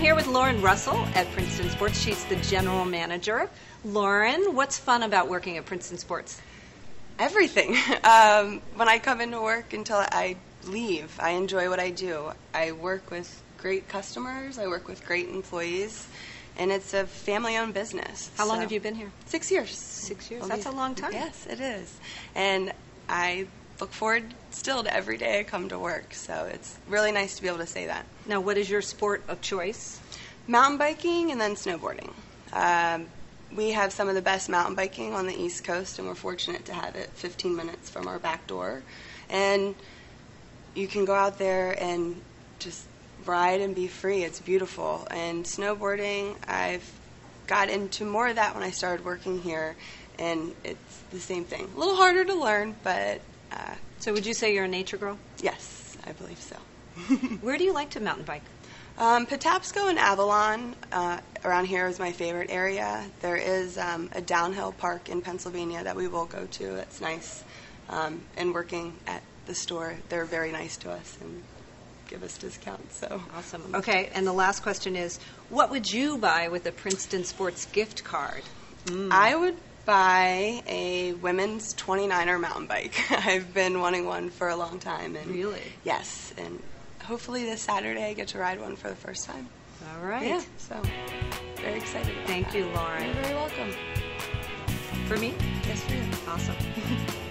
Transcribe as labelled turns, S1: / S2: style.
S1: here with Lauren Russell at Princeton Sports. She's the general manager. Lauren, what's fun about working at Princeton Sports?
S2: Everything. Um, when I come into work until I leave, I enjoy what I do. I work with great customers, I work with great employees, and it's a family owned business.
S1: How long have you been here?
S2: Six years.
S1: Six years? That's a long time.
S2: Yes, it is. And I look forward still to every day I come to work. So it's really nice to be able to say that.
S1: Now, what is your sport of choice?
S2: Mountain biking and then snowboarding. Um, we have some of the best mountain biking on the East Coast, and we're fortunate to have it 15 minutes from our back door. And you can go out there and just ride and be free. It's beautiful. And snowboarding, I've got into more of that when I started working here, and it's the same thing. A little harder to learn, but uh,
S1: So, would you say you're a nature girl?
S2: yes, I believe so.
S1: Where do you like to mountain bike?
S2: Um, Patapsco and Avalon uh, around here is my favorite area. There is um, a downhill park in Pennsylvania that we will go to. It's nice. Um, and working at the store, they're very nice to us and give us discounts. So
S1: Awesome. Okay, and the last question is what would you buy with a Princeton Sports gift card?
S2: I would buy a women's 29er mountain bike. I've been wanting one for a long time. And
S1: Really?
S2: Yes, and hopefully this Saturday I get to ride one for the first time.
S1: All right.
S2: Yeah, so very excited.
S1: Thank
S2: that.
S1: you, Lauren.
S2: You're very welcome.
S1: For me?
S2: Yes, for you.
S1: Awesome.